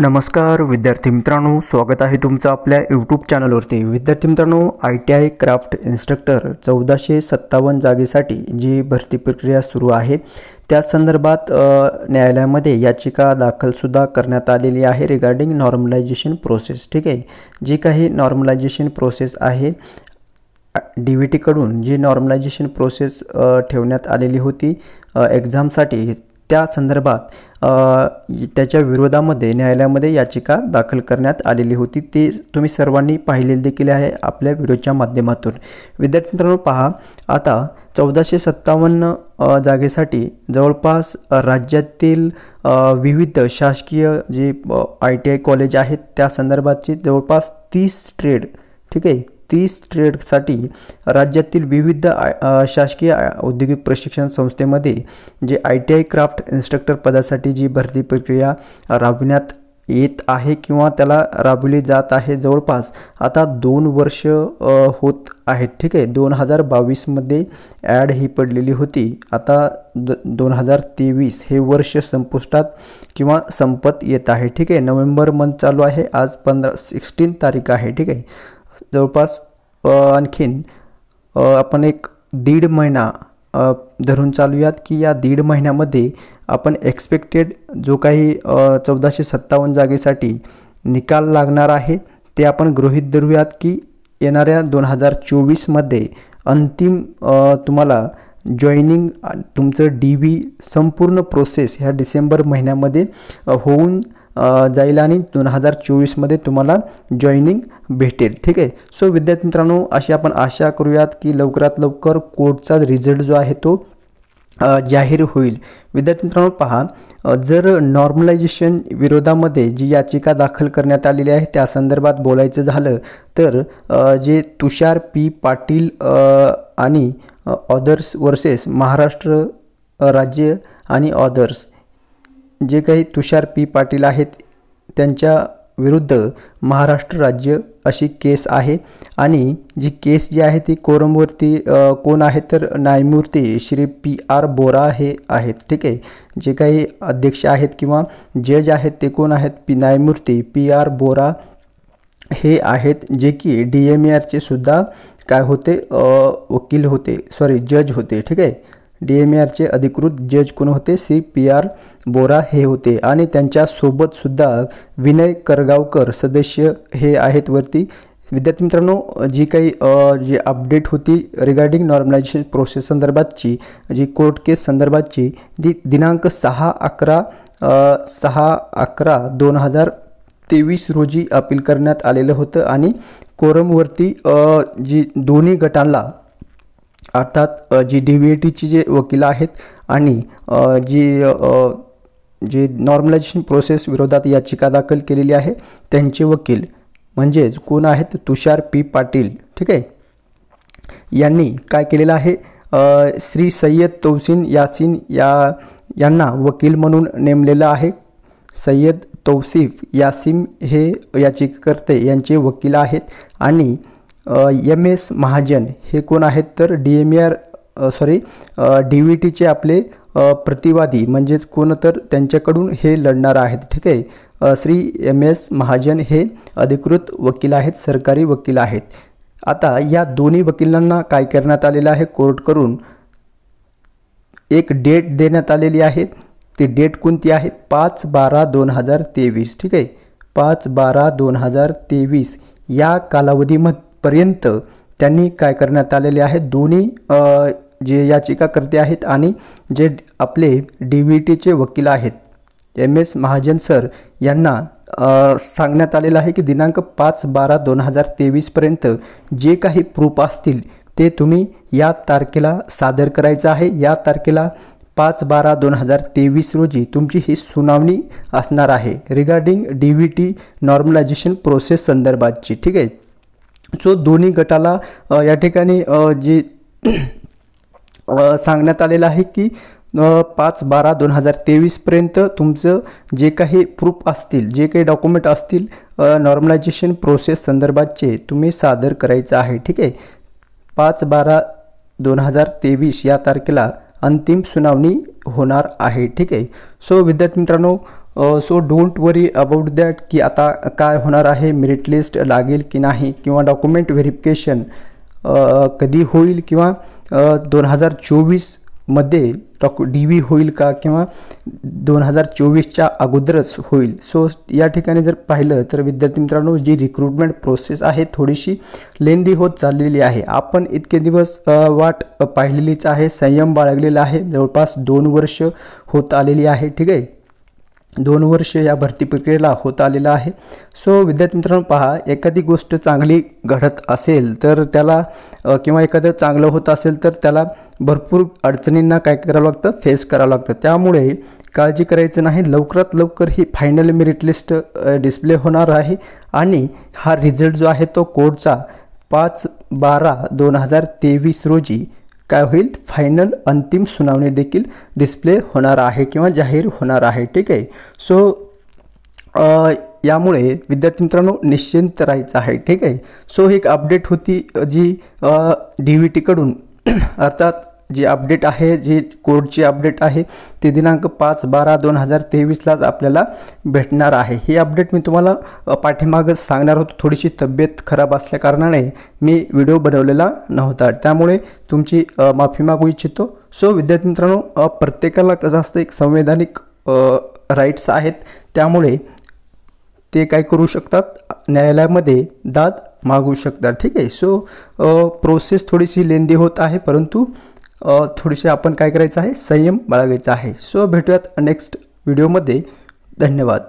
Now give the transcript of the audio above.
नमस्कार विद्यार्थी मित्रांनो. स्वागत आहे तुमचं आपल्या यूट्यूब चॅनलवरती विद्यार्थी मित्रांनो I T I craft instructor चौदाशे सत्तावन्न जागेसाठी जी भरती प्रक्रिया सुरू आहे त्या संदर्भात न्यायालयामध्ये याचिका दाखलसुद्धा करण्यात आलेली आहे रिगार्डिंग नॉर्मलायझेशन प्रोसेस ठीक आहे? जी काही नॉर्मलायझेशन प्रोसेस आहे डी व्ही टीकडून जी नॉर्मलायझेशन प्रोसेस ठेवण्यात आलेली होती एक्झामसाठी त्या संदर्भात त्याच्या विरोधामध्ये न्यायालयामध्ये याचिका दाखल करण्यात आलेली होती. ते तुम्ही सर्वांनी पाहिलेली देखील आहे आपल्या व्हिडिओच्या माध्यमातून. विद्यार्थी मित्रांनो पहा आता चौदाशे सत्तावन्न जागेसाठी जवळपास राज्यातील विविध शासकीय जे आय टी आय कॉलेज आहेत त्या संदर्भातची जवळपास तीस ट्रेड ठीक आहे तीस ट्रेडसाठी राज्यातील विविध आय- शासकीय औद्योगिक प्रशिक्षण संस्थेमध्ये जे I T I craft instructor पदासाठी जी भरती प्रक्रिया राबविण्यात येत आहे किंवा त्याला राबवली जात आहे जवळपास आता दोन वर्ष होत आहेत. ठीक आहे? दोन हजार बावीसमध्ये ॲड ही पडलेली होती. आता द दोन हजार तेवीस हे वर्ष संपुष्टात किंवा संपत येत आहे. ठीक आहे? नोव्हेंबर मंथ चालू आहे. आज पंधरा सिक्स्टीन तारीख आहे. ठीक आहे? जवळपास आणखीन आपण एक दीड महिना धरून चालूयात की या दीड महिन्यामध्ये आपण एक्सपेक्टेड जो काही चौदाशे सत्तावन्न जागेसाठी निकाल लागणार आहे ते आपण गृहीत धरूयात की येणाऱ्या दोन हजार चोवीसमध्ये अंतिम तुम्हाला जॉईनिंग तुमचं डी व्ही संपूर्ण प्रोसेस ह्या डिसेंबर महिन्यामध्ये होऊन जाईल आणि दोन हजार चोवीसमध्ये तुम्हाला जॉईनिंग भेटेल. ठीक आहे? सो विद्यार्थी मित्रांनो अशी आपण आशा करूयात की लवकरात लवकर कोर्टचा रिझल्ट जो आहे तो जाहीर होईल. विद्यार्थी मित्रांनो पहा जर नॉर्मलायझेशन विरोधामध्ये जी याचिका दाखल करण्यात आलेली आहे त्या संदर्भात बोलायचं झालं तर जे तुषार पी पाटील आणि ऑदर्स वर्सेस महाराष्ट्र राज्य आणि ऑदर्स जे काही तुषार पी पाटील आहेत त्यांच्या विरुद्ध महाराष्ट्र राज्य अशी केस आहे. आणि जी केस जी आहे ती कोरमवरती कोण आहे तर न्यायमूर्ती श्री पी आर बोरा हे आहेत. ठीक आहे? जे काही अध्यक्ष आहेत किंवा जज आहेत ते कोण आहेत? पी न्यायमूर्ती पी आर बोरा हे आहेत जे की डी एम आरचे सुद्धा काय होते? वकील होते. सॉरी जज होते. ठीक आहे? डी एम आरचे अधिकृत जज कोण होते? सी. पी. आर. बोरा हे होते. आणि त्यांच्यासोबतसुद्धा विनय करगावकर सदस्य हे आहेत वरती. विद्यार्थी मित्रांनो जी काही जी अपडेट होती रिगार्डिंग नॉर्मलायझेशन प्रोसेस संदर्भातची जी कोर्ट केस संदर्भातची जी दिनांक सहा अकरा सहा अकरा दोन हजार तेवीस रोजी अपील करण्यात आलेलं होतं. आणि कोरमवरती जी दोन्ही गटांना अर्थात जी डी व्ही ए टीची जे वकील आहेत आणि जी जी जे नॉर्मलायझेशन प्रोसेस विरोधात याचिका दाखल केलेली आहे त्यांचे वकील म्हणजेच कोण आहेत? तुषार पी. पाटील. ठीक आहे? यांनी काय केलेलं आहे? श्री सय्यद तौसीन यासीन या यांना वकील म्हणून नेमलेलं आहे. सय्यद तौसिफ यासिम हे याचिकाकर्ते यांचे वकील आहेत आणि एम एस महाजन हे कोण आहेत तर D M R sorry D V टीचे आपले प्रतिवादी म्हणजेच कोण तर त्यांच्याकडून हे लढणार आहेत. ठीक आहे? श्री एम एस महाजन हे अधिकृत वकील आहेत सरकारी वकील आहेत. आता या दोन्ही वकिलांना काय करण्यात आलेलं आहे? कोर्टकडून एक डेट देण्यात आलेली आहे. ती डेट कोणती आहे? पाच बारा दोन हजार तेवीस. ठीक आहे? पाच बारा दोन हजार तेवीस. या पर्यंत त्यांनी काय करण्यात आलेले आहे दोन्ही जे याचिकाकर्ते आहेत आणि जे आपले डी व्ही टीचे वकील आहेत. एम एस महाजन सर यांना सांगण्यात आलेलं आहे की दिनांक पाच बारा दोन हजार तेवीसपर्यंत जे काही प्रूफ असतील ते तुम्ही या तारखेला सादर करायचं आहे. या तारखेला पाच बारा दोन हजार तेवीस रोजी तुमची ही सुनावणी असणार आहे. Regarding D V T normalization process संदर्भातची. ठीक आहे? सो दोन्ही गटाला या ठिकाणी जे सांगण्यात आलेलं आहे की पाच बारा दोन हजार तेवीसपर्यंत तुमचं जे काही प्रूफ असतील जे काही डॉक्युमेंट असतील नॉर्मलायझेशन प्रोसेस संदर्भातचे तुम्ही सादर करायचं आहे ठीक आहे? पाच बारा दोन हजार तेवीस या तारखेला अंतिम सुनावणी होणार आहे ठीक आहे? सो विद्यार्थी मित्रांनो so don't worry about that की आता काय होणार आहे मेरिट लिस्ट लागेल की नाही किंवा डॉक्युमेंट व्हेरिफिकेशन कधी होईल किंवा दोन हजार चोवीसमध्ये डॉक्यु डी व्ही होईल का किंवा दोन हजार चोवीसच्या अगोदरच होईल. सो या ठिकाणी जर पाहिलं तर विद्यार्थी मित्रांनो जी रिक्रुटमेंट प्रोसेस आहे थोडीशी लेंदी होत चाललेली आहे. आपण इतके दिवस वाट पाहिलेलीच आहे संयम बाळगलेला आहे. जवळपास दोन वर्ष होत आलेली आहे ठीक आहे? दोन वर्ष या भरती प्रक्रियेला होत आलेला आहे. सो विद्यार्थी मित्रांनो पहा एखादी गोष्ट चांगली घडत असेल तर त्याला किंवा एखादं चांगलं होत असेल तर त्याला भरपूर अडचणींना काय करावं लागतं? फेस करावं लागतं. त्यामुळे काळजी करायचं नाही. लवकरात लवकर ही फायनल मेरिट लिस्ट डिस्प्ले होणार आहे. आणि हा रिझल्ट जो आहे तो कोडचा पाच बारा दोन हजार तेवीस रोजी काय होईल? फायनल अंतिम सुनावणी देखील डिस्प्ले होणार आहे किंवा जाहीर होणार आहे. ठीक आहे? सो यामुळे विद्यार्थी मित्रांनो निश्चिंत राहायचं आहे. ठीक आहे? सो एक अपडेट होती जी डी व्ही टीकडून अर्थात जी अपडेट आहे जी कोडची अपडेट आहे ती दिनांक पाच बारा दोन हजार तेवीसलाच आपल्याला भेटणार आहे. ही अपडेट मी तुम्हाला पाठीमागच सांगणार होतो. थोडीशी तब्येत खराब असल्याकारणाने मी व्हिडिओ बनवलेला नव्हता. त्यामुळे तुमची माफी मागू इच्छितो. सो विद्यार्थी मित्रांनो प्रत्येकाला कसं असतं एक संवैधानिक राईट्स आहेत. त्यामुळे ते काय करू शकतात? न्यायालयामध्ये दाद मागू शकतात. ठीक आहे? सो प्रोसेस थोडीशी लेंदी होत आहे परंतु थोडीशी आपण काय करायचं आहे? संयम बाळगायचा आहे. सो भेटूयात नेक्स्ट व्हिडिओमध्ये धन्यवाद.